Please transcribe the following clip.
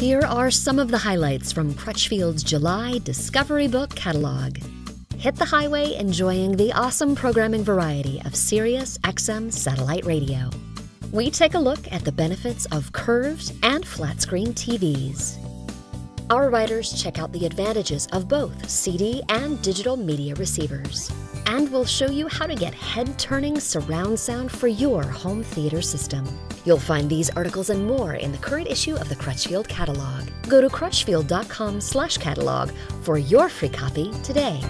Here are some of the highlights from Crutchfield's July Discovery Book catalog. Hit the highway enjoying the awesome programming variety of Sirius XM satellite radio. We take a look at the benefits of curved and flat screen TVs. Our writers check out the advantages of both CD and digital media receivers. And we'll show you how to get head turning surround sound for your home theater system. You'll find these articles and more in the current issue of the Crutchfield catalog. Go to crutchfield.com slash catalog for your free copy today.